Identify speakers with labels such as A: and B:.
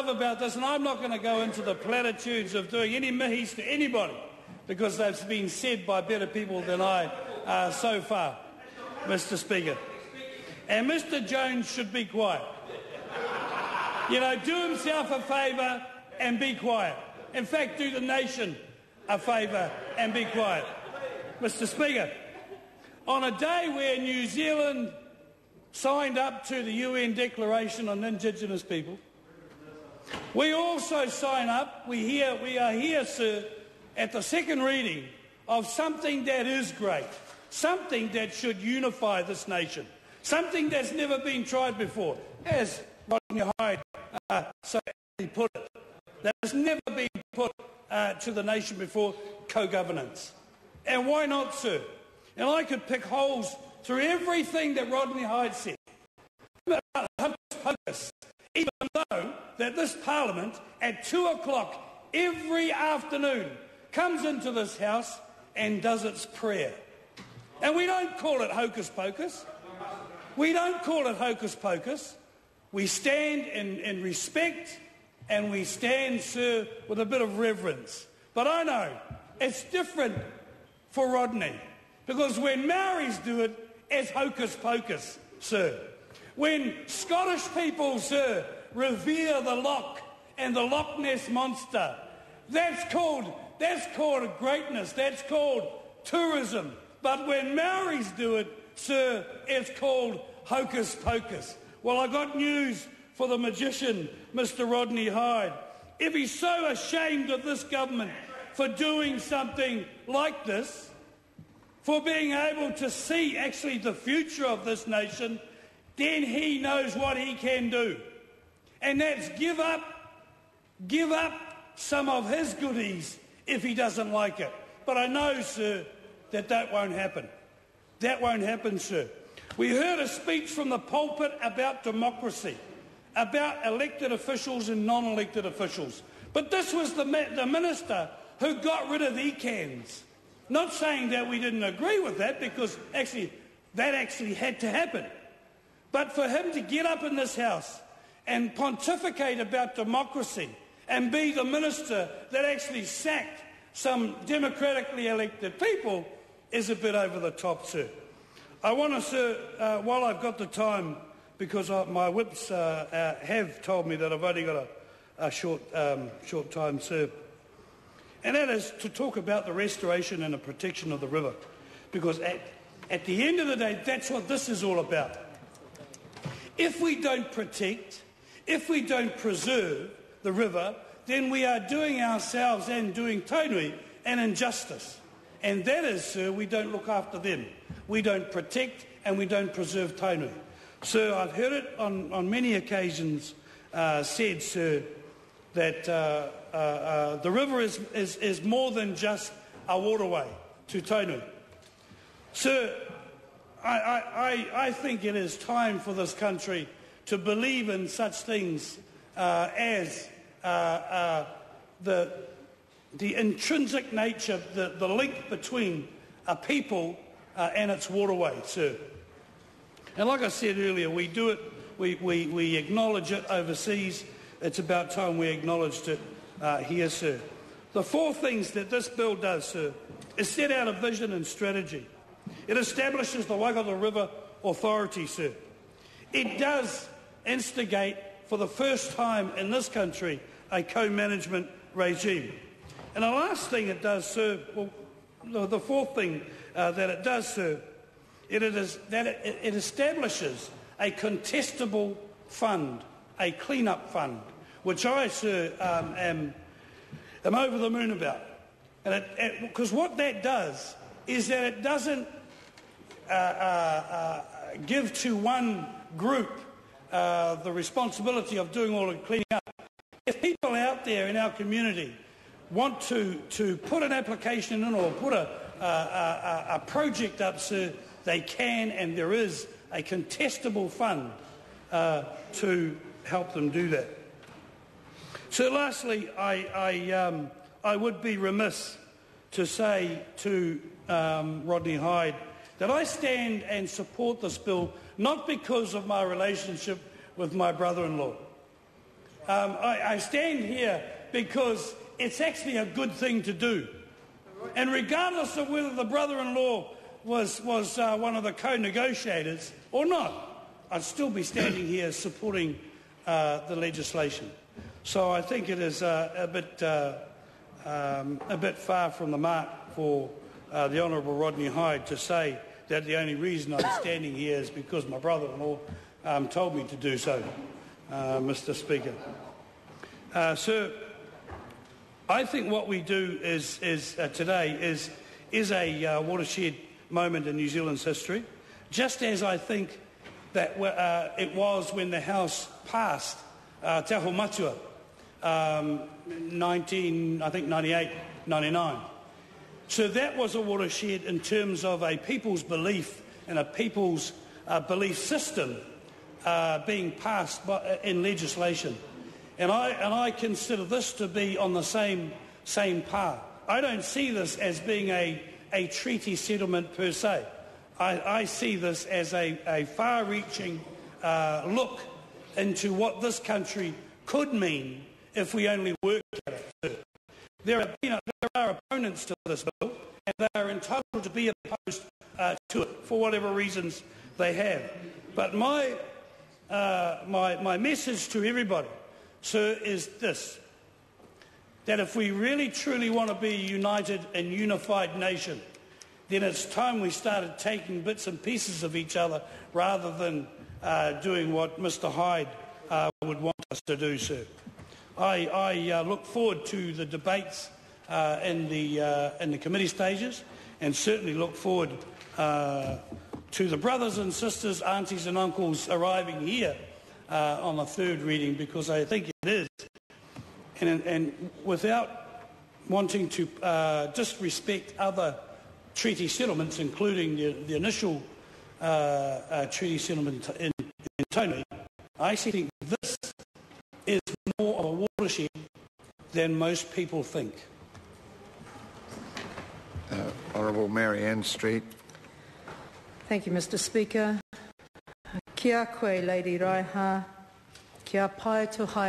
A: love about this, and I'm not going to go into the platitudes of doing any mihis to anybody because they've been said by better people than I uh, so far, Mr Speaker. And Mr Jones should be quiet. You know, do himself a favour and be quiet. In fact, do the nation a favour and be quiet. Mr Speaker, on a day where New Zealand signed up to the UN Declaration on Indigenous People, we also sign up, we, hear, we are here, sir, at the second reading of something that is great, something that should unify this nation, something that's never been tried before, as Rodney Hide uh, so put it, that has never been put uh, to the nation before, co-governance. And why not, sir? And I could pick holes through everything that Rodney Hide said this Parliament at two o'clock every afternoon comes into this house and does its prayer. And we don't call it hocus pocus. We don't call it hocus pocus. We stand in, in respect and we stand, sir, with a bit of reverence. But I know it's different for Rodney because when Maoris do it, it's hocus pocus, sir. When Scottish people, sir, revere the loch and the Loch Ness monster, that's called, that's called greatness. That's called tourism. But when Maoris do it, sir, it's called hocus pocus. Well, I got news for the magician, Mr. Rodney Hide. If he's so ashamed of this government for doing something like this, for being able to see actually the future of this nation, then he knows what he can do. And that's give up, give up some of his goodies if he doesn't like it. But I know, sir, that that won't happen. That won't happen, sir. We heard a speech from the pulpit about democracy, about elected officials and non-elected officials. But this was the, the minister who got rid of the ECANs. Not saying that we didn't agree with that, because actually that actually had to happen. But for him to get up in this house and pontificate about democracy and be the minister that actually sacked some democratically elected people is a bit over the top, sir. I want to, sir, uh, while I've got the time, because I, my whips uh, uh, have told me that I've only got a, a short, um, short time, sir, and that is to talk about the restoration and the protection of the river. Because at, at the end of the day, that's what this is all about. If we don't protect, if we don't preserve the river, then we are doing ourselves and doing Tainui an injustice. And that is, sir, we don't look after them. We don't protect and we don't preserve Tainui. Sir, I've heard it on, on many occasions uh, said, sir, that uh, uh, uh, the river is, is, is more than just a waterway to Tainui. Sir, I, I, I think it is time for this country to believe in such things uh, as uh, uh, the, the intrinsic nature, the, the link between a people uh, and its waterway, sir. And like I said earlier, we do it, we, we, we acknowledge it overseas. It's about time we acknowledged it uh, here, sir. The four things that this bill does, sir, is set out a vision and strategy. It establishes the Waikato River Authority, sir. It does instigate, for the first time in this country, a co-management regime. And the last thing it does, sir, well, the fourth thing uh, that it does, sir, it is that it, it establishes a contestable fund, a clean-up fund, which I, sir, um, am, am over the moon about. And because what that does is that it doesn't uh, uh, uh, give to one group uh, the responsibility of doing all the cleaning up. If people out there in our community want to, to put an application in or put a, a, a, a project up, sir, they can, and there is a contestable fund uh, to help them do that. So, lastly, I, I, um, I would be remiss to say to um, Rodney Hide that I stand and support this bill not because of my relationship with my brother-in-law. Um, I, I stand here because it's actually a good thing to do. And regardless of whether the brother-in-law was, was uh, one of the co-negotiators or not, I'd still be standing here supporting uh, the legislation. So I think it is uh, a, bit, uh, um, a bit far from the mark for uh, the Honourable Rodney Hide to say that the only reason I'm standing here is because my brother-in-law um, told me to do so, uh, Mr Speaker. sir, I think what we do is, is today is, is a watershed moment in New Zealand's history, just as I think that uh, it was when the House passed uh, Te Aho Matua, um, 19, I think 98, 99. So that was a watershed in terms of a people's belief and a people's uh, belief system uh, being passed by, uh, in legislation. And I, and I consider this to be on the same, same par. I don't see this as being a a treaty settlement per se. I, I see this as a, a far-reaching uh, look into what this country could mean if we only it. There are, you know, there are opponents to this bill, and they are entitled to be opposed uh, to it for whatever reasons they have. But my, uh, my, my message to everybody, sir, is this that if we really truly want to be a united and unified nation, then it's time we started taking bits and pieces of each other rather than uh, doing what Mr Hide uh, would want us to do, sir. I, I uh, look forward to the debates uh, in, the, uh, in the committee stages and certainly look forward uh, to the brothers and sisters, aunties and uncles arriving here on the third reading because I think it is. And, and without wanting to uh, disrespect other treaty settlements, including the, the initial uh, uh, treaty settlement in, in Tony, I think this is watershed than most people think.
B: Uh, Honourable Marianne Street.
C: Thank you, Mr Speaker. Kia koe, Lady Raiha. Kia pai tu hai